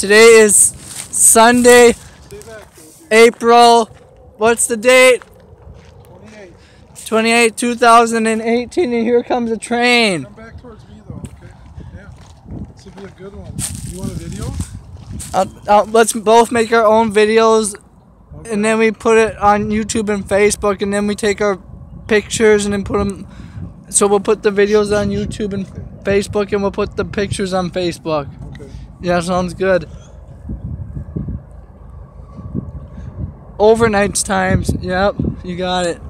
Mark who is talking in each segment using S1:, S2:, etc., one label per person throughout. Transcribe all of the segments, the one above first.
S1: Today is Sunday, April. What's the date?
S2: 28.
S1: 28, 2018, and here comes a train.
S2: Come back towards me though, okay? Yeah. This will be a good one. You want a video?
S1: Uh, uh, let's both make our own videos,
S2: Okay.
S1: and then we put it on YouTube and Facebook, and then we take our pictures and then put them. So we'll put the videos on YouTube and Facebook, and we'll put the pictures on Facebook. Yeah, sounds good. Overnight times. Yep, you got it.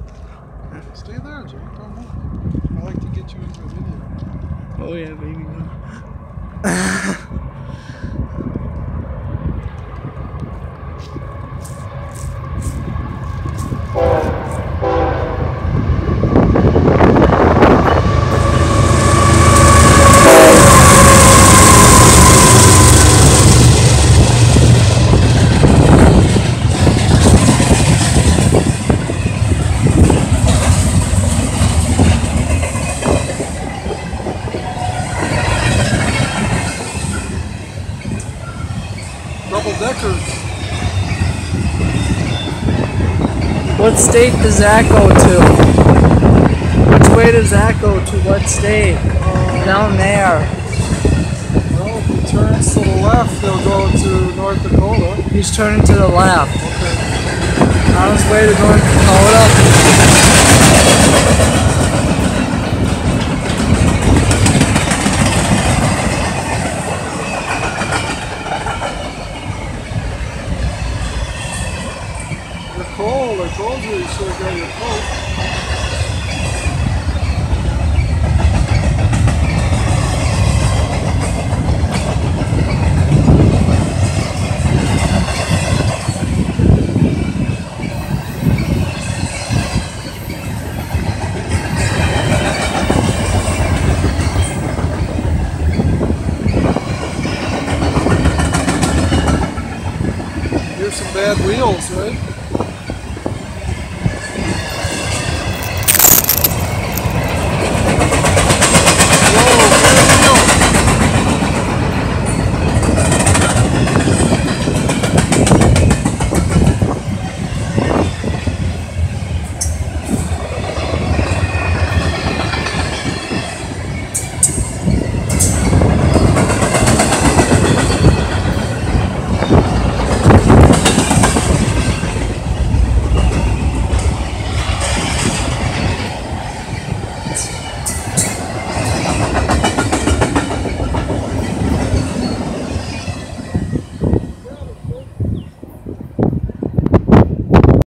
S2: Stay there, Jake. Don't move. I like to get you into a video.
S1: Oh yeah, baby.
S2: Double deckers.
S1: What state does that go to? Which way does that go to? What state? Uh, Down there.
S2: Well, if he turns to the left, he'll go to North Dakota.
S1: He's turning to the left.
S2: Okay.
S1: On his way to North Dakota.
S2: Cold. I told you should have got your coat. Some bad wheels, right?